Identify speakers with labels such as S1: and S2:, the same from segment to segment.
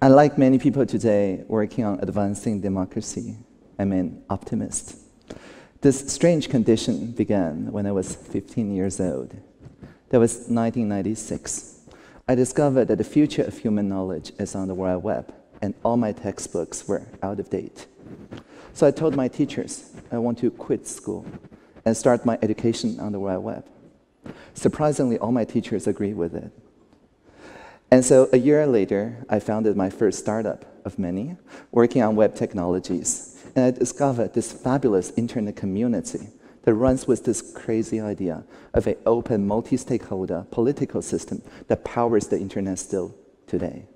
S1: Unlike many people today working on advancing democracy, I'm an optimist. This strange condition began when I was 15 years old. That was 1996. I discovered that the future of human knowledge is on the World Web, and all my textbooks were out of date. So I told my teachers I want to quit school and start my education on the World Web. Surprisingly, all my teachers agreed with it. And so a year later, I founded my first startup of many, working on web technologies. And I discovered this fabulous internet community that runs with this crazy idea of an open, multi-stakeholder political system that powers the internet still today.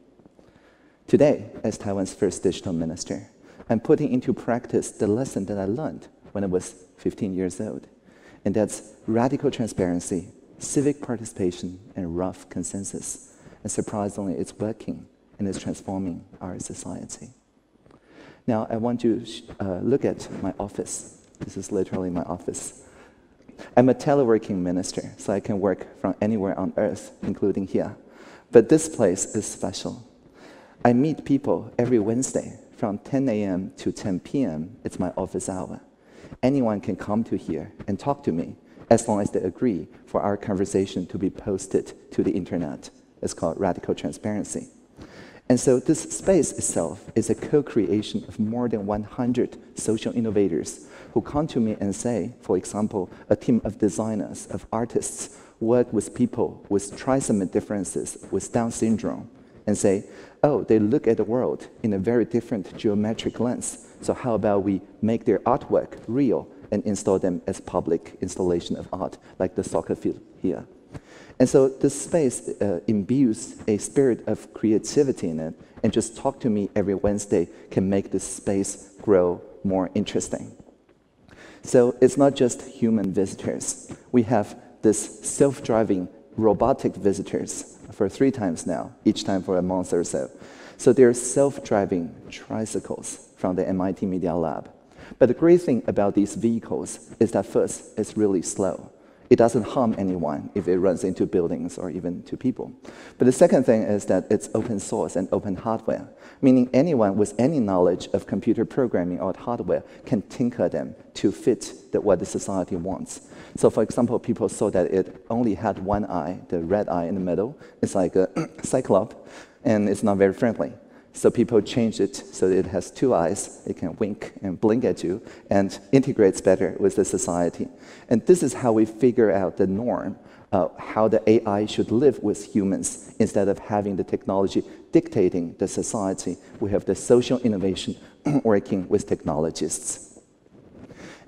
S1: Today, as Taiwan's first digital minister, I'm putting into practice the lesson that I learned when I was 15 years old. And that's radical transparency, civic participation, and rough consensus. And surprisingly, it's working and it's transforming our society. Now, I want to uh, look at my office. This is literally my office. I'm a teleworking minister, so I can work from anywhere on earth, including here. But this place is special. I meet people every Wednesday from 10 a.m. to 10 p.m. It's my office hour. Anyone can come to here and talk to me as long as they agree for our conversation to be posted to the internet. It's called radical transparency. And so this space itself is a co-creation of more than 100 social innovators who come to me and say, for example, a team of designers, of artists, work with people with trisomy differences, with Down syndrome, and say, oh, they look at the world in a very different geometric lens. So how about we make their artwork real and install them as public installation of art, like the soccer field here. And so this space uh, imbues a spirit of creativity in it, and just talk to me every Wednesday can make this space grow more interesting. So it's not just human visitors. We have this self-driving robotic visitors for three times now, each time for a month or so. So they're self-driving tricycles from the MIT Media Lab. But the great thing about these vehicles is that first, it's really slow it doesn't harm anyone if it runs into buildings or even to people. But the second thing is that it's open source and open hardware, meaning anyone with any knowledge of computer programming or hardware can tinker them to fit the, what the society wants. So for example, people saw that it only had one eye, the red eye in the middle. It's like a cyclops, and it's not very friendly. So people changed it so it has two eyes. It can wink and blink at you and integrates better with the society. And this is how we figure out the norm, uh, how the AI should live with humans instead of having the technology dictating the society. We have the social innovation working with technologists.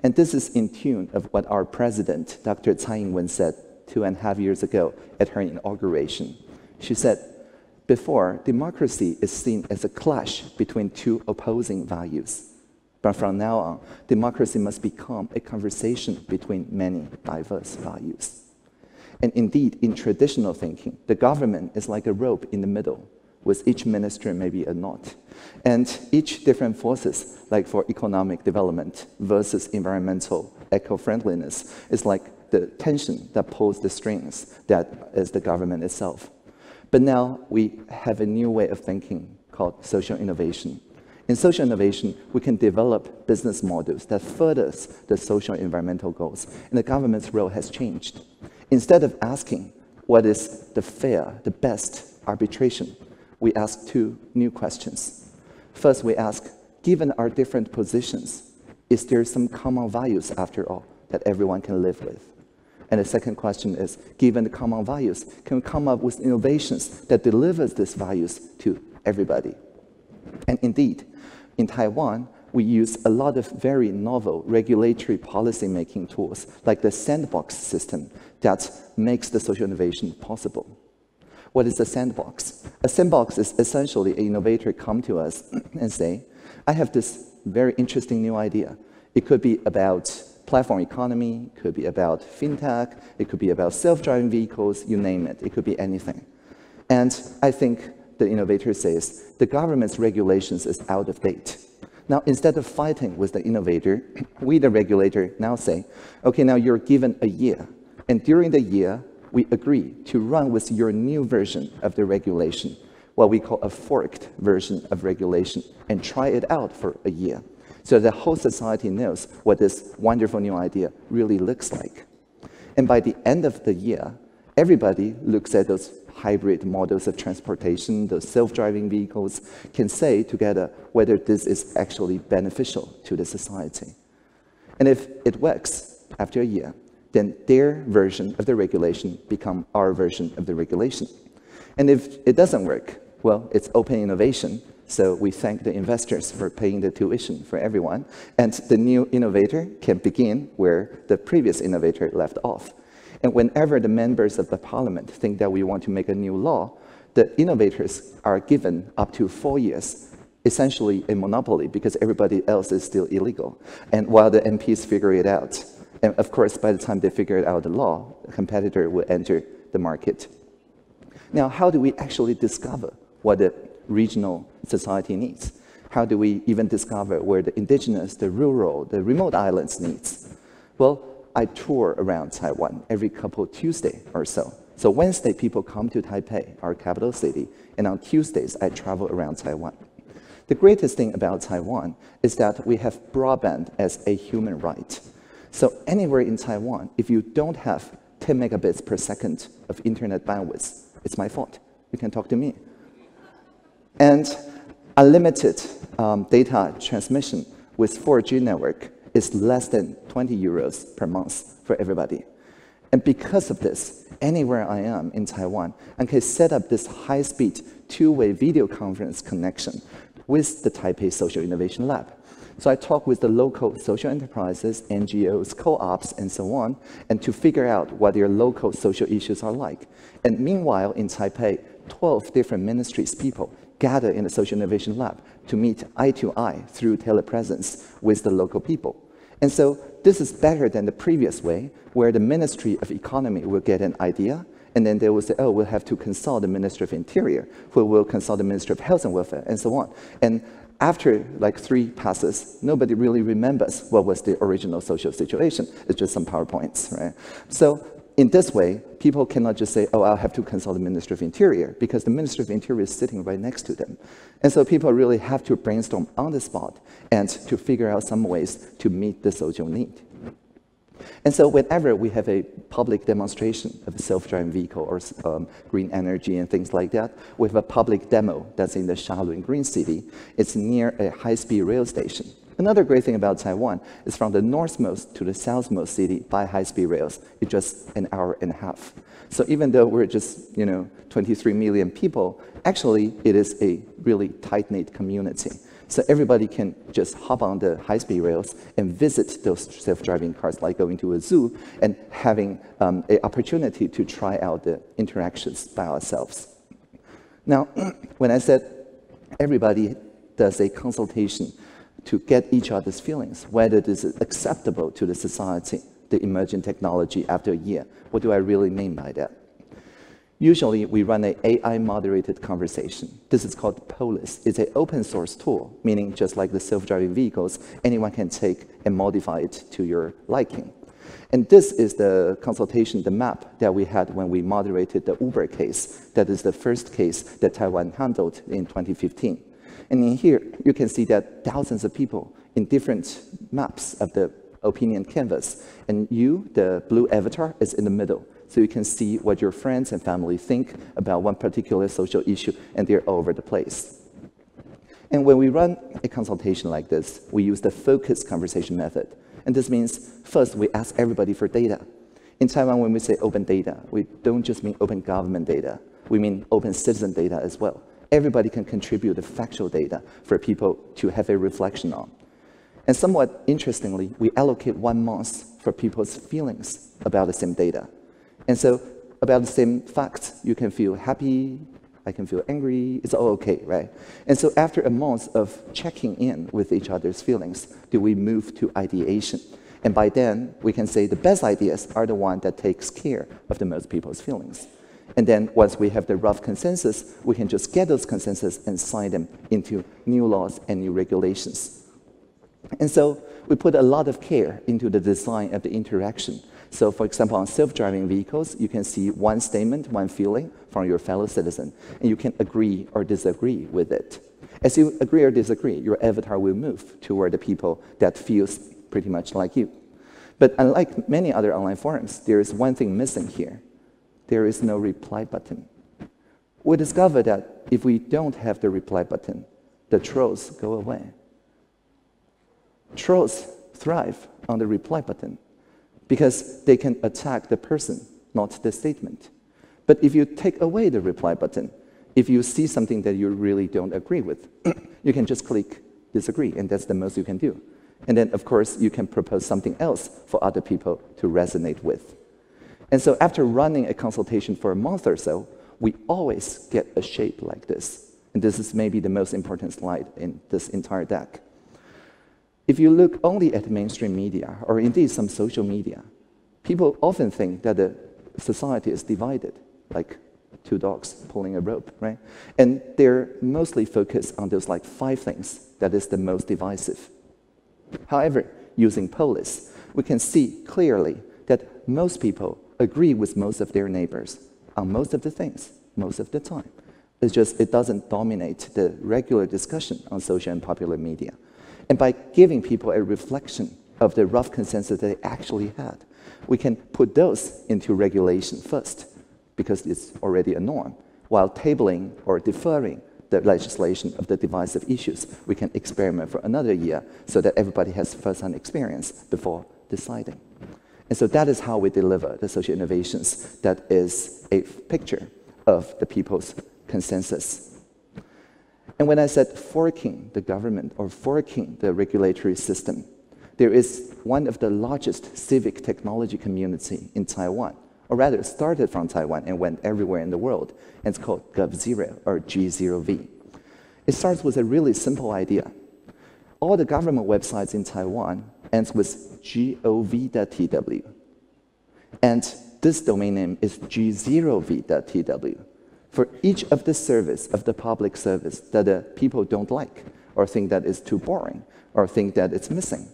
S1: And this is in tune of what our president, Dr. Tsai Ing-wen, said two and a half years ago at her inauguration. She said, before, democracy is seen as a clash between two opposing values. But from now on, democracy must become a conversation between many diverse values. And indeed, in traditional thinking, the government is like a rope in the middle, with each minister maybe a knot. And each different forces, like for economic development versus environmental eco-friendliness, is like the tension that pulls the strings that is the government itself. But now we have a new way of thinking called social innovation. In social innovation, we can develop business models that furthers the social environmental goals, and the government's role has changed. Instead of asking what is the fair, the best arbitration, we ask two new questions. First, we ask, given our different positions, is there some common values, after all, that everyone can live with? And the second question is, given the common values, can we come up with innovations that delivers these values to everybody? And indeed, in Taiwan, we use a lot of very novel regulatory policy-making tools, like the sandbox system that makes the social innovation possible. What is a sandbox? A sandbox is essentially an innovator come to us and say, I have this very interesting new idea. It could be about platform economy, could be about fintech, it could be about self-driving vehicles, you name it. It could be anything. And I think the innovator says, the government's regulations is out of date. Now, instead of fighting with the innovator, we, the regulator, now say, okay, now you're given a year. And during the year, we agree to run with your new version of the regulation, what we call a forked version of regulation, and try it out for a year. So the whole society knows what this wonderful new idea really looks like. And by the end of the year, everybody looks at those hybrid models of transportation, those self-driving vehicles, can say together whether this is actually beneficial to the society. And if it works after a year, then their version of the regulation become our version of the regulation. And if it doesn't work, well, it's open innovation, so we thank the investors for paying the tuition for everyone, and the new innovator can begin where the previous innovator left off. And whenever the members of the parliament think that we want to make a new law, the innovators are given up to four years, essentially a monopoly because everybody else is still illegal. And while the MPs figure it out, and of course, by the time they figure out the law, a competitor will enter the market. Now, how do we actually discover what the regional society needs? How do we even discover where the indigenous, the rural, the remote islands needs? Well, I tour around Taiwan every couple Tuesday or so. So Wednesday, people come to Taipei, our capital city, and on Tuesdays, I travel around Taiwan. The greatest thing about Taiwan is that we have broadband as a human right. So anywhere in Taiwan, if you don't have 10 megabits per second of internet bandwidth, it's my fault. You can talk to me. And unlimited um, data transmission with 4G network is less than 20 euros per month for everybody. And because of this, anywhere I am in Taiwan, I can set up this high-speed two-way video conference connection with the Taipei Social Innovation Lab. So I talk with the local social enterprises, NGOs, co-ops, and so on, and to figure out what their local social issues are like. And meanwhile, in Taipei, 12 different ministries people gather in the Social Innovation Lab to meet eye to eye through telepresence with the local people. And so this is better than the previous way, where the Ministry of Economy will get an idea, and then they will say, oh, we'll have to consult the Ministry of Interior, who will consult the Ministry of Health and Welfare, and so on. And after like three passes, nobody really remembers what was the original social situation. It's just some PowerPoints, right? So in this way, people cannot just say, oh, I'll have to consult the Ministry of Interior, because the Ministry of Interior is sitting right next to them. And so people really have to brainstorm on the spot and to figure out some ways to meet the social need. And so whenever we have a public demonstration of a self-driving vehicle or um, green energy and things like that, we have a public demo that's in the Shalun Green City. It's near a high-speed rail station. Another great thing about Taiwan is from the northmost to the southmost city by high-speed rails, it's just an hour and a half. So even though we're just, you know, 23 million people, actually it is a really tight-knit community. So everybody can just hop on the high-speed rails and visit those self-driving cars, like going to a zoo and having um, an opportunity to try out the interactions by ourselves. Now, when I said everybody does a consultation to get each other's feelings, whether this is acceptable to the society, the emerging technology after a year, what do I really mean by that? Usually, we run an AI-moderated conversation. This is called Polis. It's an open source tool, meaning just like the self-driving vehicles, anyone can take and modify it to your liking. And this is the consultation, the map that we had when we moderated the Uber case. That is the first case that Taiwan handled in 2015. And in here, you can see that thousands of people in different maps of the opinion canvas. And you, the blue avatar, is in the middle so you can see what your friends and family think about one particular social issue, and they're all over the place. And when we run a consultation like this, we use the focused conversation method. And this means, first, we ask everybody for data. In Taiwan, when we say open data, we don't just mean open government data. We mean open citizen data as well. Everybody can contribute the factual data for people to have a reflection on. And somewhat interestingly, we allocate one month for people's feelings about the same data. And so about the same facts, you can feel happy, I can feel angry, it's all okay, right? And so after a month of checking in with each other's feelings, do we move to ideation? And by then, we can say the best ideas are the one that takes care of the most people's feelings. And then once we have the rough consensus, we can just get those consensus and sign them into new laws and new regulations. And so we put a lot of care into the design of the interaction. So for example, on self-driving vehicles, you can see one statement, one feeling from your fellow citizen, and you can agree or disagree with it. As you agree or disagree, your avatar will move toward the people that feels pretty much like you. But unlike many other online forums, there is one thing missing here. There is no reply button. We discover that if we don't have the reply button, the trolls go away. Trolls thrive on the reply button because they can attack the person, not the statement. But if you take away the reply button, if you see something that you really don't agree with, you can just click disagree, and that's the most you can do. And then, of course, you can propose something else for other people to resonate with. And so, after running a consultation for a month or so, we always get a shape like this. And this is maybe the most important slide in this entire deck. If you look only at mainstream media, or indeed some social media, people often think that the society is divided, like two dogs pulling a rope, right? And they're mostly focused on those like five things that is the most divisive. However, using Polis, we can see clearly that most people agree with most of their neighbors on most of the things, most of the time. It's just it doesn't dominate the regular discussion on social and popular media. And by giving people a reflection of the rough consensus that they actually had, we can put those into regulation first, because it's already a norm, while tabling or deferring the legislation of the divisive issues. We can experiment for another year so that everybody has first-hand experience before deciding. And so that is how we deliver the social innovations that is a picture of the people's consensus and when I said forking the government or forking the regulatory system, there is one of the largest civic technology community in Taiwan, or rather started from Taiwan and went everywhere in the world, and it's called GovZero or G0V. It starts with a really simple idea. All the government websites in Taiwan ends with gov.tw. And this domain name is g0v.tw for each of the service of the public service that the people don't like or think that is too boring or think that it's missing.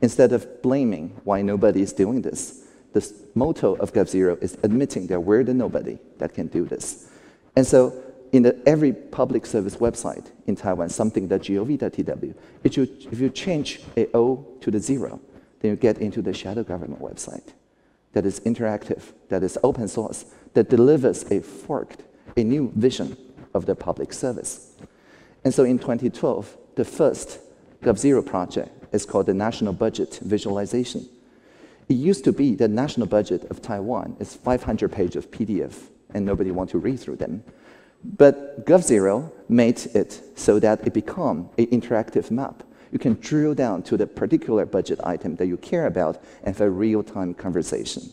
S1: Instead of blaming why nobody is doing this, the motto of GovZero is admitting that we're the nobody that can do this. And so in the, every public service website in Taiwan, something that gov.tw, if you, if you change a O to the zero, then you get into the shadow government website that is interactive, that is open source, that delivers a forked a new vision of the public service. And so in 2012, the first GovZero project is called the National Budget Visualization. It used to be the national budget of Taiwan is 500 pages of PDF, and nobody wants to read through them. But GovZero made it so that it become an interactive map. You can drill down to the particular budget item that you care about and have a real-time conversation.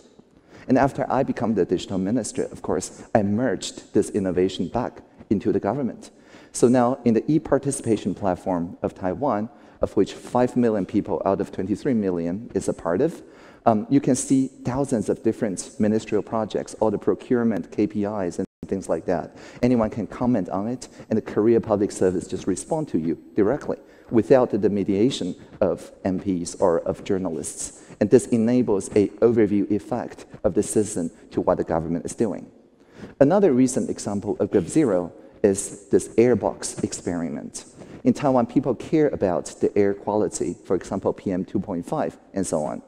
S1: And after I became the digital minister, of course, I merged this innovation back into the government. So now in the e-participation platform of Taiwan, of which 5 million people out of 23 million is a part of, um, you can see thousands of different ministerial projects, all the procurement KPIs and things like that. Anyone can comment on it, and the career Public Service just respond to you directly without the mediation of MPs or of journalists. And this enables a overview effect of the citizen to what the government is doing. Another recent example of GovZero is this airbox experiment. In Taiwan, people care about the air quality, for example, PM 2.5 and so on.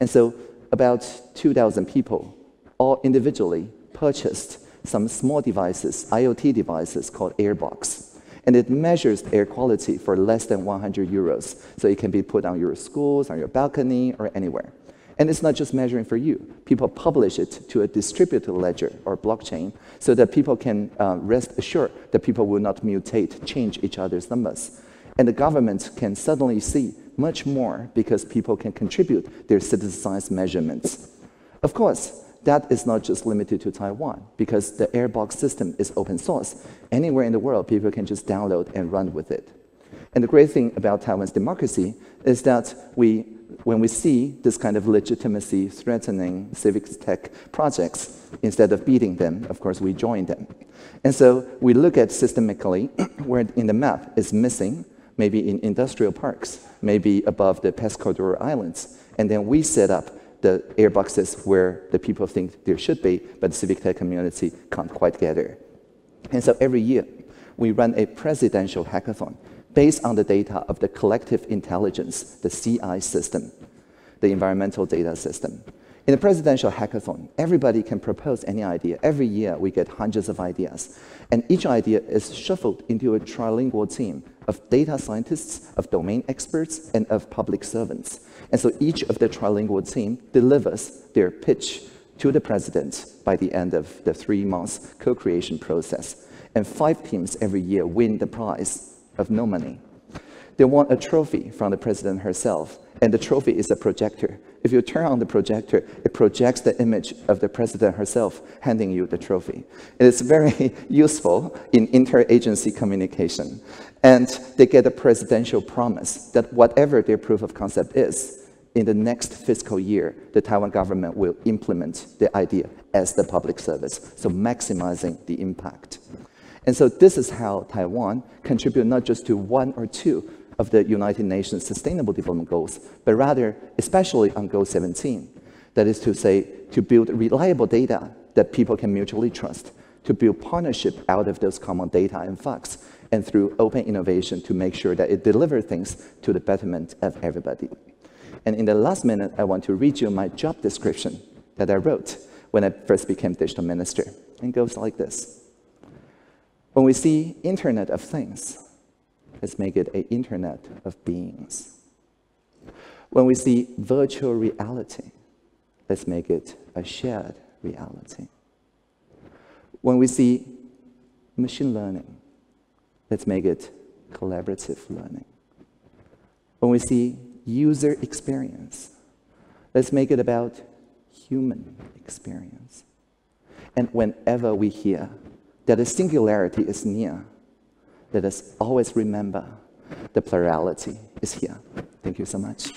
S1: And so about 2,000 people all individually purchased some small devices, IoT devices called Airbox and it measures air quality for less than 100 euros. So it can be put on your schools, on your balcony, or anywhere. And it's not just measuring for you. People publish it to a distributed ledger or blockchain so that people can uh, rest assured that people will not mutate, change each other's numbers. And the government can suddenly see much more because people can contribute their citizen science measurements. Of course, that is not just limited to Taiwan because the Airbox system is open source. Anywhere in the world, people can just download and run with it. And the great thing about Taiwan's democracy is that we when we see this kind of legitimacy threatening civic tech projects, instead of beating them, of course, we join them. And so we look at systemically where in the map is missing, maybe in industrial parks, maybe above the Pescadores Islands, and then we set up the airboxes where the people think there should be, but the civic tech community can't quite get there. And so every year, we run a presidential hackathon based on the data of the collective intelligence, the CI system, the environmental data system. In the presidential hackathon, everybody can propose any idea. Every year, we get hundreds of ideas. And each idea is shuffled into a trilingual team of data scientists, of domain experts, and of public servants. And so each of the trilingual team delivers their pitch to the president by the end of the three months co-creation process. And five teams every year win the prize of no money. They want a trophy from the president herself, and the trophy is a projector. If you turn on the projector, it projects the image of the president herself handing you the trophy. It is very useful in interagency communication. And they get a presidential promise that whatever their proof of concept is, in the next fiscal year, the Taiwan government will implement the idea as the public service, so maximizing the impact. And so this is how Taiwan contributes not just to one or two of the United Nations Sustainable Development Goals, but rather, especially on Goal 17, that is to say, to build reliable data that people can mutually trust, to build partnership out of those common data and facts, and through open innovation to make sure that it delivers things to the betterment of everybody. And in the last minute, I want to read you my job description that I wrote when I first became digital minister. And it goes like this. When we see Internet of Things, let's make it an Internet of Beings. When we see virtual reality, let's make it a shared reality. When we see machine learning, let's make it collaborative learning. When we see user experience. Let's make it about human experience. And whenever we hear that a singularity is near, let us always remember the plurality is here. Thank you so much.